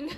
thing?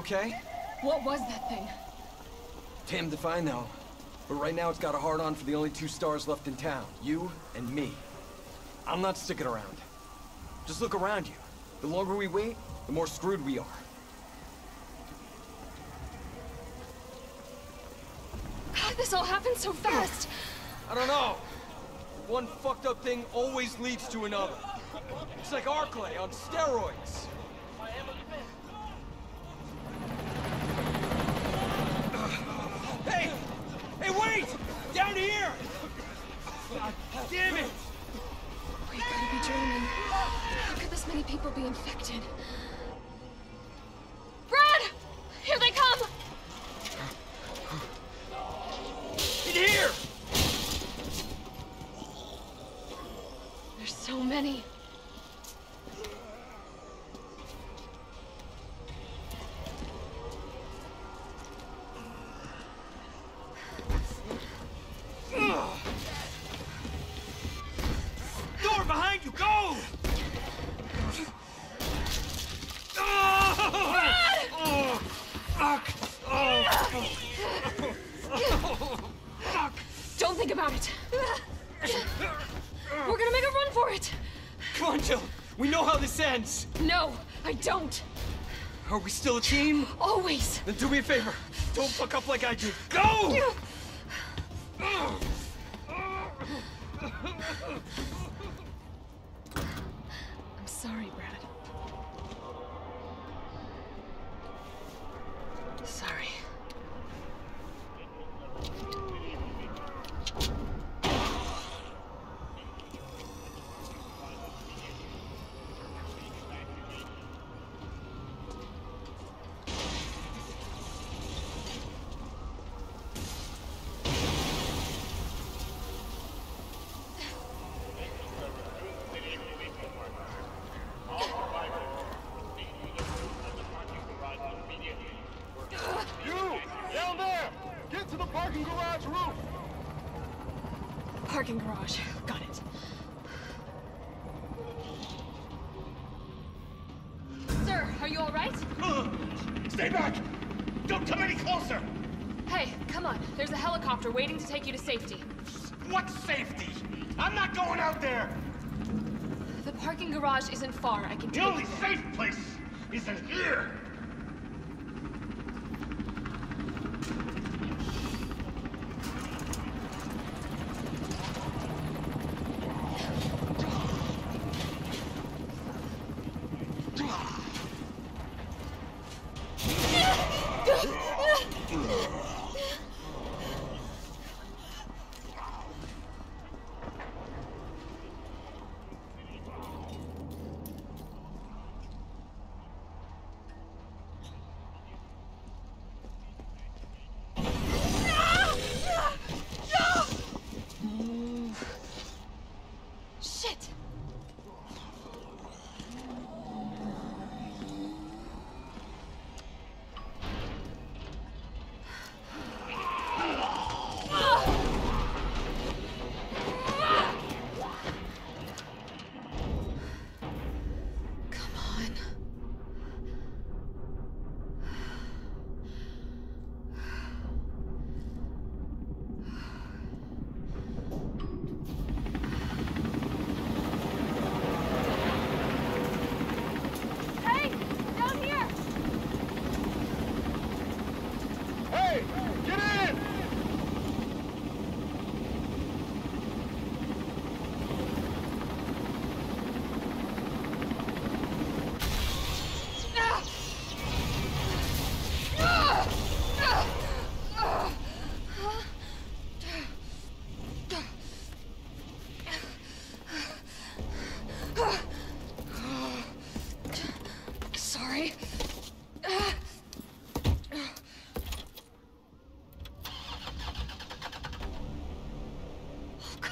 Okay? what was that thing? Damned if I know. But right now it's got a hard on for the only two S.T.A.R.S. left in town. You and me. I'm not sticking around. Just look around you. The longer we wait, the more screwed we are. How did this all happen so fast? I don't know. One fucked up thing always leads to another. It's like Arklay on steroids. Hey! Hey, wait! Down here! God damn it! We gotta be dreaming. How could this many people be infected? Still a team? Always. Then do me a favor. Don't fuck up like I did. Go! I'm to take you to safety. What safety? I'm not going out there! The parking garage isn't far. I can tell you. The only safe place is in here!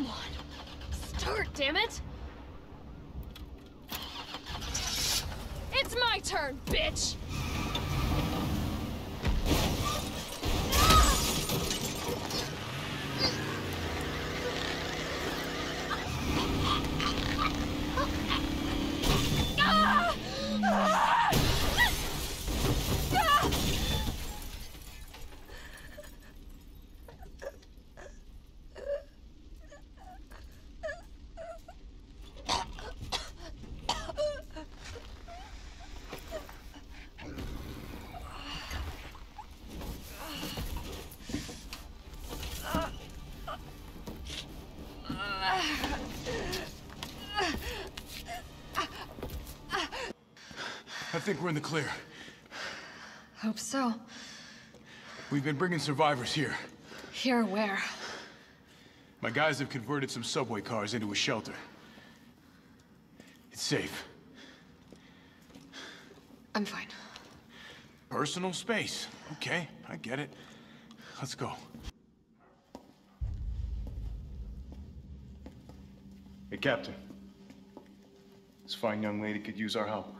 Come on. Start, damn it! It's my turn, bitch! I think we're in the clear. Hope so. We've been bringing survivors here. Here, where? My guys have converted some subway cars into a shelter. It's safe. I'm fine. Personal space. Okay, I get it. Let's go. Hey, Captain. This fine young lady could use our help.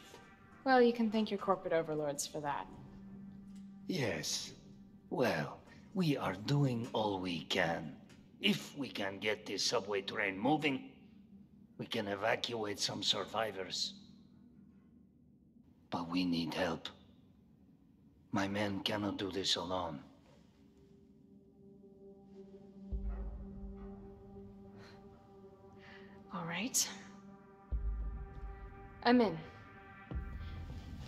Well, you can thank your corporate overlords for that. Yes. Well, we are doing all we can. If we can get this subway train moving, we can evacuate some survivors. But we need help. My men cannot do this alone. All right. I'm in.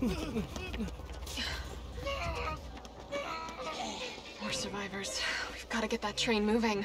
More survivors. We've got to get that train moving.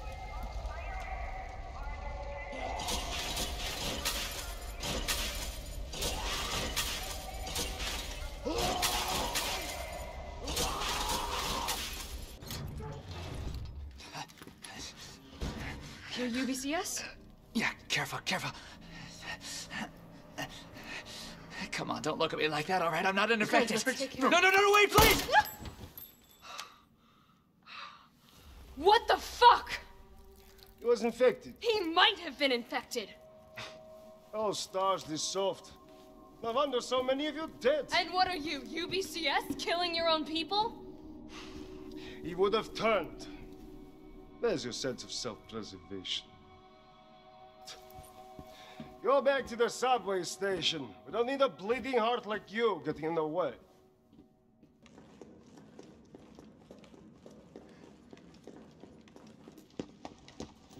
You're UBCS? Yeah, careful, careful. Come on, don't look at me like that, all right? I'm not an infected. No, no, no, no, wait, please! What the fuck? He was infected. He might have been infected. Oh, S.T.A.R.S., this soft. No wonder so many of you dead. And what are you, UBCS? Killing your own people? He would have turned. There's your sense of self-preservation. Go back to the subway station. We don't need a bleeding heart like you getting in the way.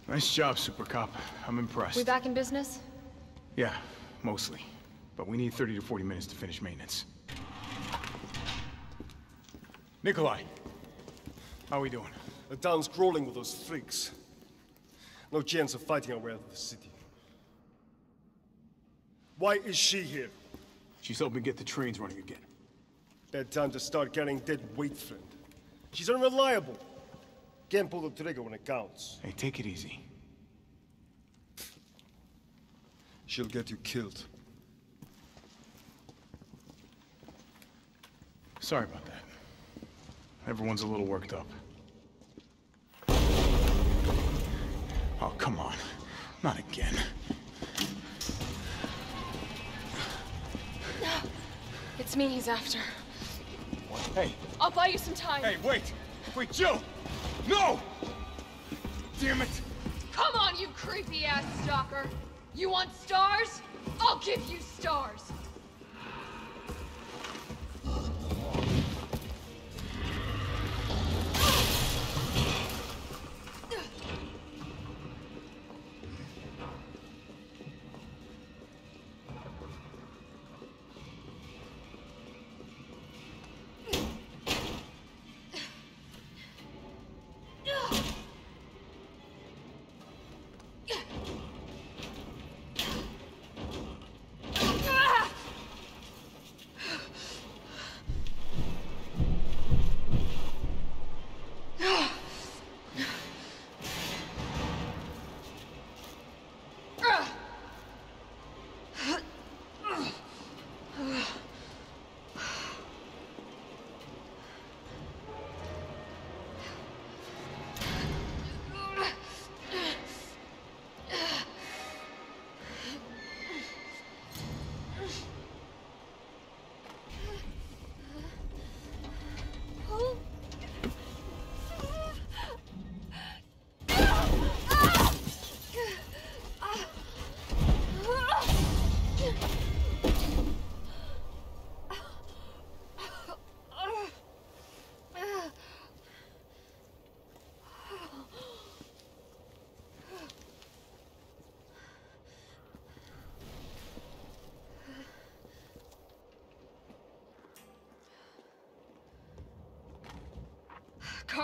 Nice job, Super Cop. I'm impressed. We back in business? Yeah, mostly. But we need 30 to 40 minutes to finish maintenance. Nicholai, how are we doing? The town's crawling with those freaks. No chance of fighting our way out of the city. Why is she here? She's helping get the trains running again. Bad time to start carrying dead weight, friend. She's unreliable. Can't pull the trigger when it counts. Hey, take it easy. She'll get you killed. Sorry about that. Everyone's a little worked up. Oh, come on. Not again. It's me he's after. Hey, I'll buy you some time. hey, wait! Wait, Jill! No! Damn it! Come on, you creepy ass stalker. You want stars? I'll give you stars.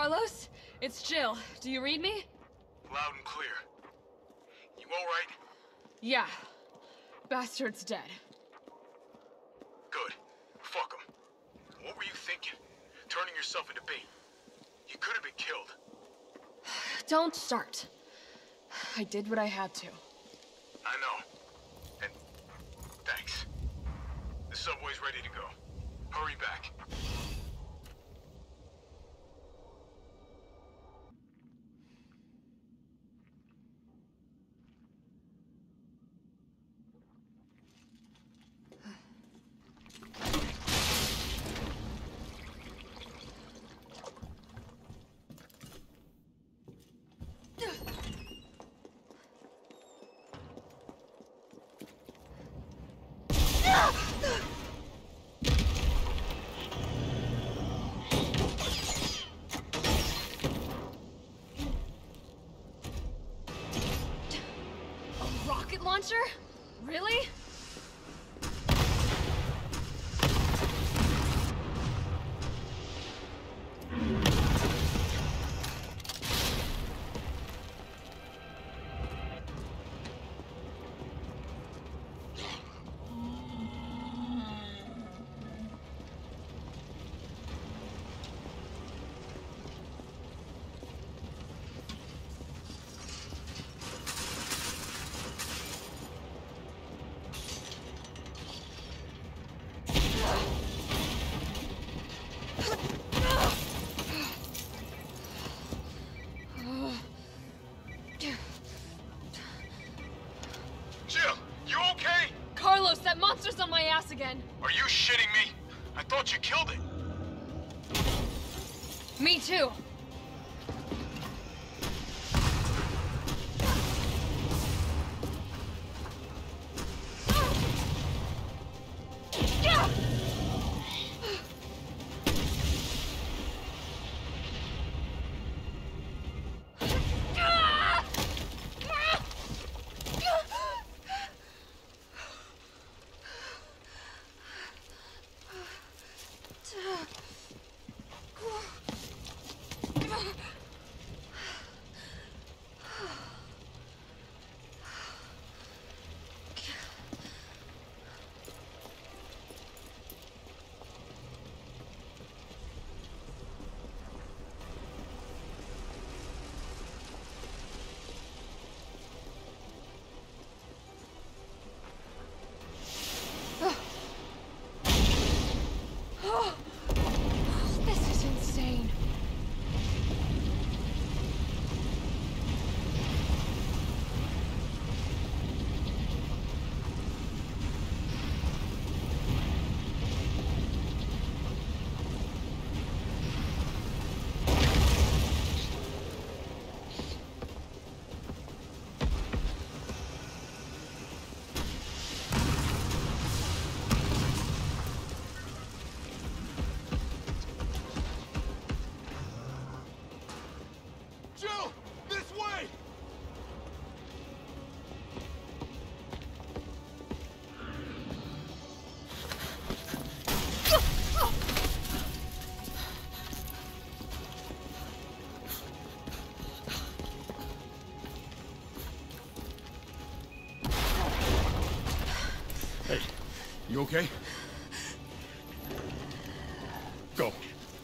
Carlos, it's Jill. Do you read me? Loud and clear. You alright? Yeah. Bastard's dead. Good. Fuck him. What were you thinking? Turning yourself into bait. You could have been killed. Don't start. I did what I had to. I know. And thanks. The subway's ready to go. Hurry back.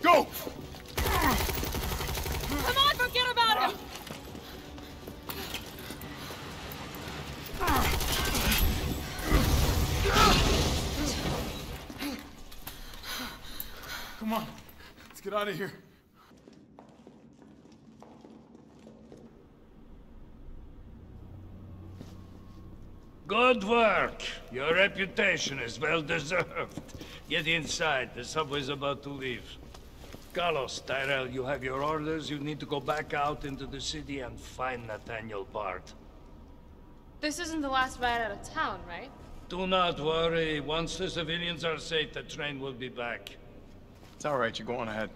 Go! Come on, forget about him! Come on, let's get out of here. Good work. Your reputation is well deserved. Get inside. The subway's about to leave. Carlos, Tyrell, you have your orders. You need to go back out into the city and find Nathaniel Bard. This isn't the last ride out of town, right? Do not worry. Once the civilians are safe, the train will be back. It's all right. You go on ahead.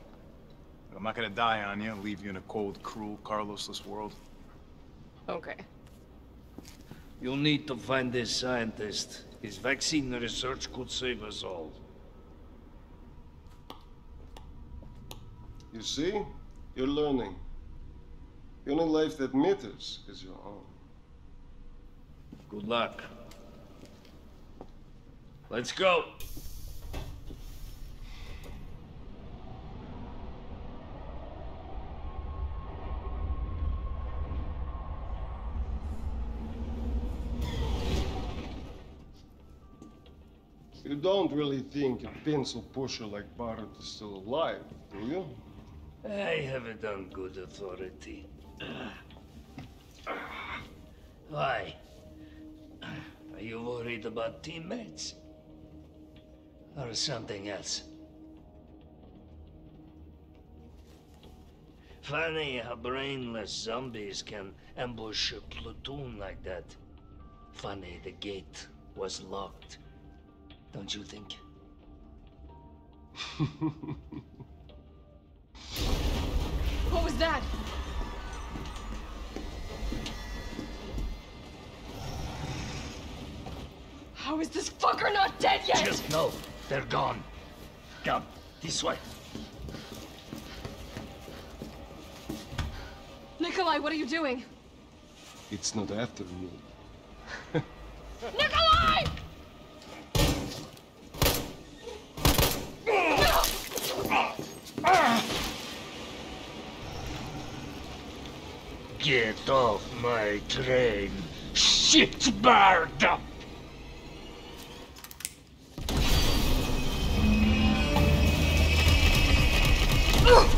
I'm not gonna die on you, and leave you in a cold, cruel, Carlosless world. Okay. You'll need to find this scientist. His vaccine research could save us all. You see? You're learning. The only life that matters is your own. Good luck. Let's go. You don't really think a pencil pusher like Barrett is still alive, do you? I have it on good authority. Why? Are you worried about teammates? Or something else? Funny how brainless zombies can ambush a platoon like that. Funny the gate was locked. Don't you think? What that? How is this fucker not dead yet? Just know they're gone. Come, this way. Nicholai, what are you doing? It's not after me. Nicholai! Get off my train, shitbird! Oh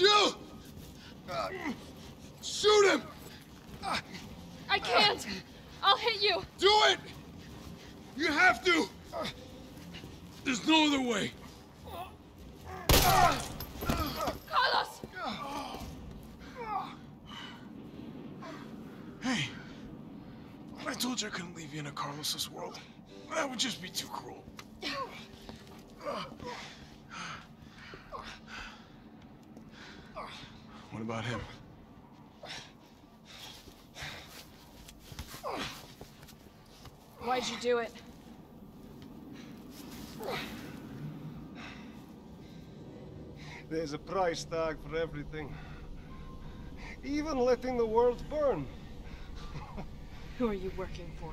Jill! Shoot him! I can't! I'll hit you! Do it! You have to! There's no other way. Carlos! Hey, I told you I couldn't leave you in a Carlos's world. That would just be too cruel. What about him? Why'd you do it? There's a price tag for everything. Even letting the world burn. Who are you working for?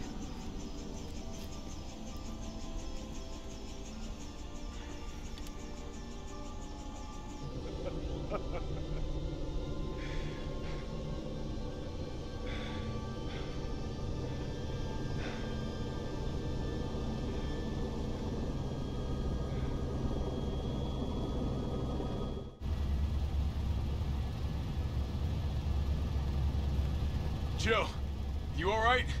Jill, you alright? There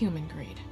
Human greed.